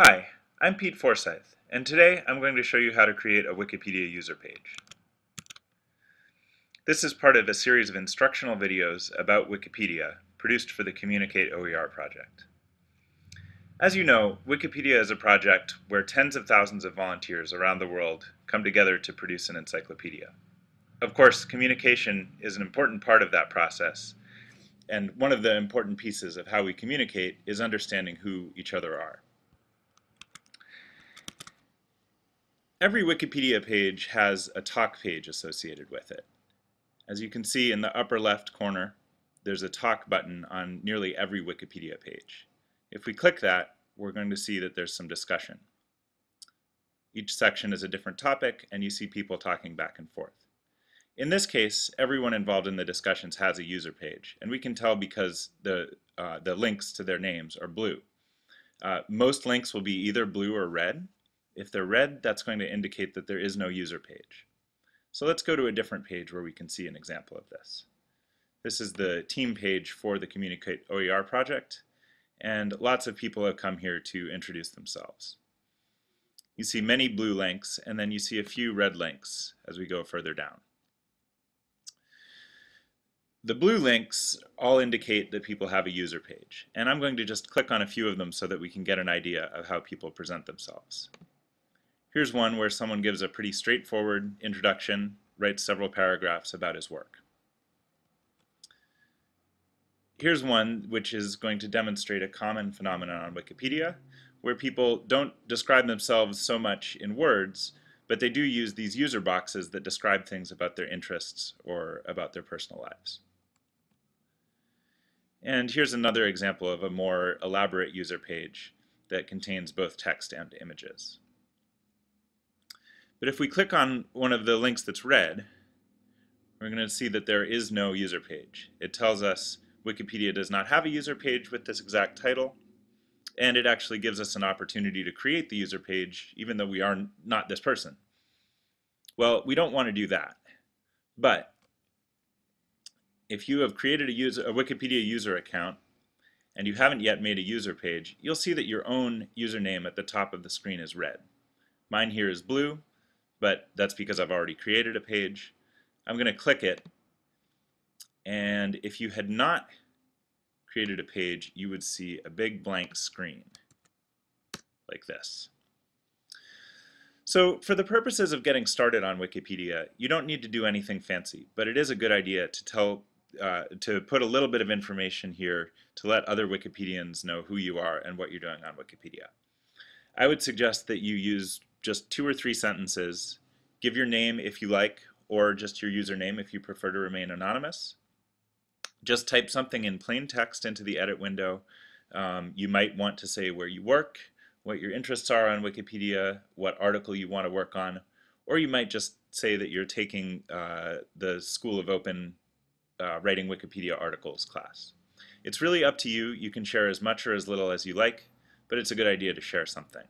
Hi, I'm Pete Forsyth, and today I'm going to show you how to create a Wikipedia user page. This is part of a series of instructional videos about Wikipedia produced for the Communicate OER project. As you know, Wikipedia is a project where tens of thousands of volunteers around the world come together to produce an encyclopedia. Of course, communication is an important part of that process, and one of the important pieces of how we communicate is understanding who each other are. Every Wikipedia page has a talk page associated with it. As you can see in the upper left corner, there's a talk button on nearly every Wikipedia page. If we click that, we're going to see that there's some discussion. Each section is a different topic, and you see people talking back and forth. In this case, everyone involved in the discussions has a user page, and we can tell because the, uh, the links to their names are blue. Uh, most links will be either blue or red. If they're red, that's going to indicate that there is no user page. So let's go to a different page where we can see an example of this. This is the team page for the Communicate OER project, and lots of people have come here to introduce themselves. You see many blue links, and then you see a few red links as we go further down. The blue links all indicate that people have a user page, and I'm going to just click on a few of them so that we can get an idea of how people present themselves. Here's one where someone gives a pretty straightforward introduction, writes several paragraphs about his work. Here's one which is going to demonstrate a common phenomenon on Wikipedia, where people don't describe themselves so much in words, but they do use these user boxes that describe things about their interests or about their personal lives. And here's another example of a more elaborate user page that contains both text and images. But if we click on one of the links that's red, we're going to see that there is no user page. It tells us Wikipedia does not have a user page with this exact title, and it actually gives us an opportunity to create the user page even though we are not this person. Well, we don't want to do that. But if you have created a, user, a Wikipedia user account and you haven't yet made a user page, you'll see that your own username at the top of the screen is red. Mine here is blue, but that's because I've already created a page. I'm going to click it, and if you had not created a page, you would see a big blank screen like this. So for the purposes of getting started on Wikipedia, you don't need to do anything fancy, but it is a good idea to tell uh, to put a little bit of information here to let other Wikipedians know who you are and what you're doing on Wikipedia. I would suggest that you use just two or three sentences. Give your name if you like, or just your username if you prefer to remain anonymous. Just type something in plain text into the edit window. Um, you might want to say where you work, what your interests are on Wikipedia, what article you want to work on, or you might just say that you're taking uh, the School of Open uh, Writing Wikipedia Articles class. It's really up to you. You can share as much or as little as you like, but it's a good idea to share something.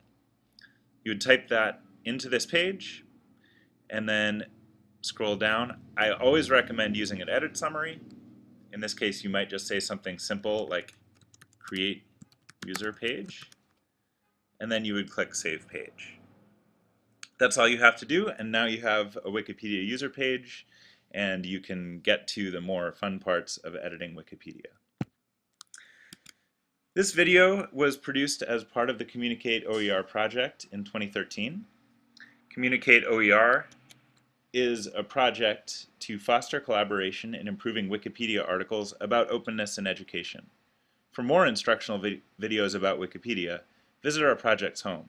You would type that into this page and then scroll down. I always recommend using an edit summary. In this case, you might just say something simple like create user page, and then you would click Save Page. That's all you have to do, and now you have a Wikipedia user page, and you can get to the more fun parts of editing Wikipedia. This video was produced as part of the Communicate OER project in 2013. Communicate OER is a project to foster collaboration in improving Wikipedia articles about openness in education. For more instructional vi videos about Wikipedia, visit our project's home.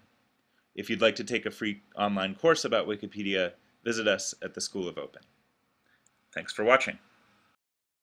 If you'd like to take a free online course about Wikipedia, visit us at the School of Open. Thanks for watching.